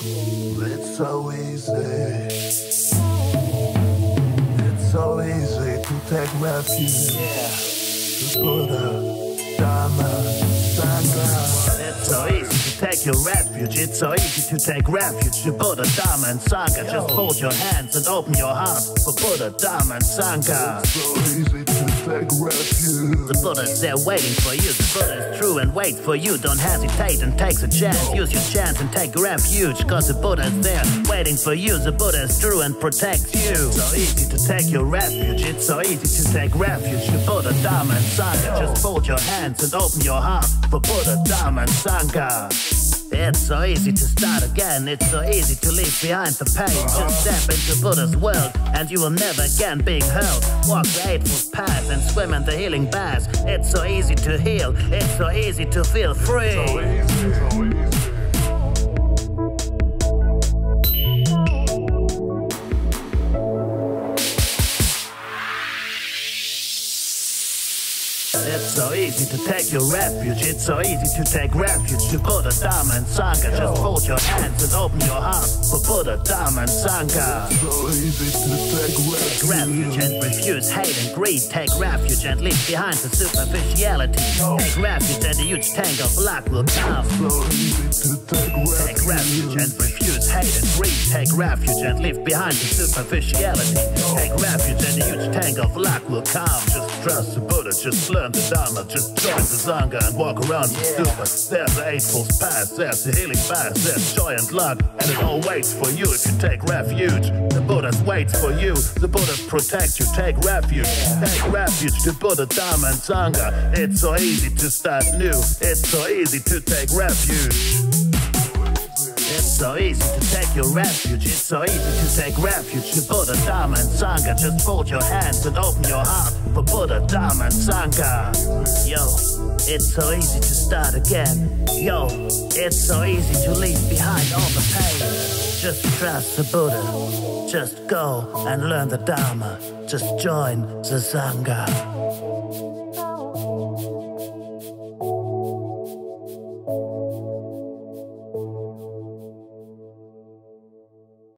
It's so easy. It's so easy to take refuge. The Buddha, Dharma, Sangha. Take your refuge. It's so easy to take refuge to Buddha, Dharma, and Sangha. Just fold your hands and open your heart for Buddha, Dharma, and Sangha. So easy to take refuge. The Buddha's there waiting for you. The Buddha's true and wait for you. Don't hesitate and take a chance. Use your chance and take refuge. Cause the Buddha's there waiting for you. The Buddha's true and protects you. So easy to take your refuge. It's so easy to take refuge to Buddha, Dharma, and Sangha. Just fold your hands and open your heart for Buddha, Dharma, and Sangha. It's so easy to start again. It's so easy to leave behind the pain. Just step into Buddha's world, and you will never again be held. Walk the eightfold path and swim in the healing baths. It's so easy to heal. It's so easy to feel free. So easy, so easy. So easy to take your refuge. It's so easy to take refuge to Buddha, Dharma, and Sangha. Just fold your hands and open your heart for Buddha, Dharma, and Sangha. it's So easy to take refuge Take refuge. and refuse hate and greed. Take refuge and leave behind the superficiality. Take refuge and the huge tank of luck will come. So easy to take refuge Take refuge and refuse hate and greed. Take refuge and leave behind the superficiality. Take refuge and the huge tank of luck will come. Just trust the Buddha, just learn the Dharma, just join the Sangha and walk around the stupa. There's the Eightfold Path, there's the healing path, there's joy and luck, and it all waits for you if you take refuge. The Buddha waits for you, the Buddha protects you. Take refuge, take refuge to Buddha, Dharma, and Sangha. It's so easy to start new, it's so easy to take refuge so easy to take your refuge, it's so easy to take refuge The Buddha, Dharma and Sangha. Just fold your hands and open your heart for Buddha, Dharma and Sangha. Yo, it's so easy to start again. Yo, it's so easy to leave behind all the pain. Just trust the Buddha. Just go and learn the Dharma. Just join the Sangha.